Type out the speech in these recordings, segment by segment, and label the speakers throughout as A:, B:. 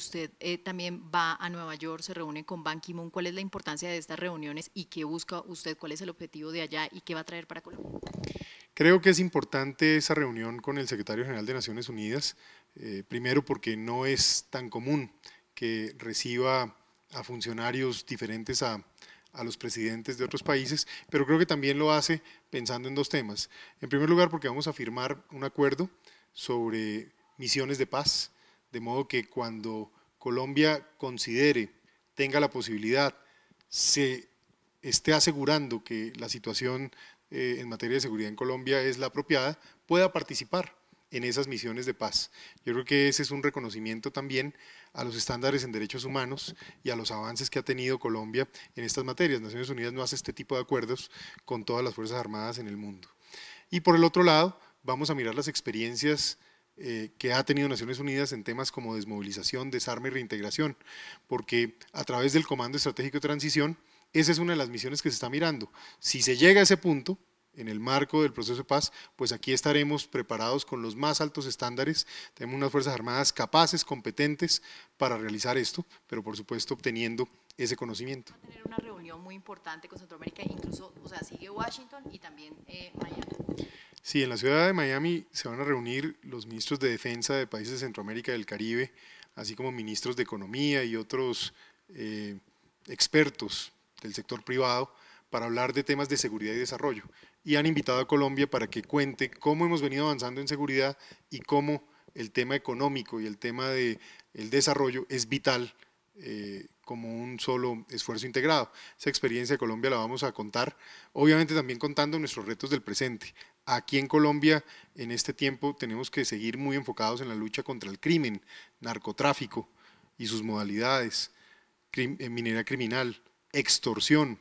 A: Usted eh, también va a Nueva York, se reúne con Ban Ki-moon. ¿Cuál es la importancia de estas reuniones y qué busca usted? ¿Cuál es el objetivo de allá y qué va a traer para Colombia?
B: Creo que es importante esa reunión con el secretario general de Naciones Unidas, eh, primero porque no es tan común que reciba a funcionarios diferentes a, a los presidentes de otros países, pero creo que también lo hace pensando en dos temas. En primer lugar, porque vamos a firmar un acuerdo sobre misiones de paz, de modo que cuando Colombia considere, tenga la posibilidad, se esté asegurando que la situación eh, en materia de seguridad en Colombia es la apropiada, pueda participar en esas misiones de paz. Yo creo que ese es un reconocimiento también a los estándares en derechos humanos y a los avances que ha tenido Colombia en estas materias. Naciones Unidas no hace este tipo de acuerdos con todas las Fuerzas Armadas en el mundo. Y por el otro lado, vamos a mirar las experiencias eh, que ha tenido Naciones Unidas en temas como desmovilización, desarme y reintegración, porque a través del Comando Estratégico de Transición, esa es una de las misiones que se está mirando. Si se llega a ese punto, en el marco del proceso de paz, pues aquí estaremos preparados con los más altos estándares, tenemos unas Fuerzas Armadas capaces, competentes para realizar esto, pero por supuesto obteniendo ese conocimiento.
A: Va a tener una reunión muy importante con Centroamérica, incluso, o sea, sigue Washington y también eh, Miami.
B: Sí, en la ciudad de Miami se van a reunir los ministros de defensa de países de Centroamérica y del Caribe, así como ministros de economía y otros eh, expertos del sector privado para hablar de temas de seguridad y desarrollo. Y han invitado a Colombia para que cuente cómo hemos venido avanzando en seguridad y cómo el tema económico y el tema del el desarrollo es vital eh, como un solo esfuerzo integrado. Esa experiencia de Colombia la vamos a contar, obviamente también contando nuestros retos del presente. Aquí en Colombia, en este tiempo, tenemos que seguir muy enfocados en la lucha contra el crimen, narcotráfico y sus modalidades, eh, minería criminal, extorsión,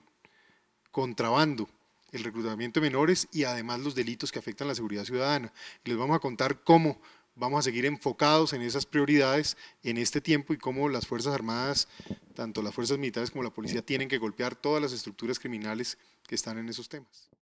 B: contrabando, el reclutamiento de menores y además los delitos que afectan la seguridad ciudadana. les vamos a contar cómo vamos a seguir enfocados en esas prioridades en este tiempo y cómo las Fuerzas Armadas, tanto las Fuerzas Militares como la Policía, tienen que golpear todas las estructuras criminales que están en esos temas.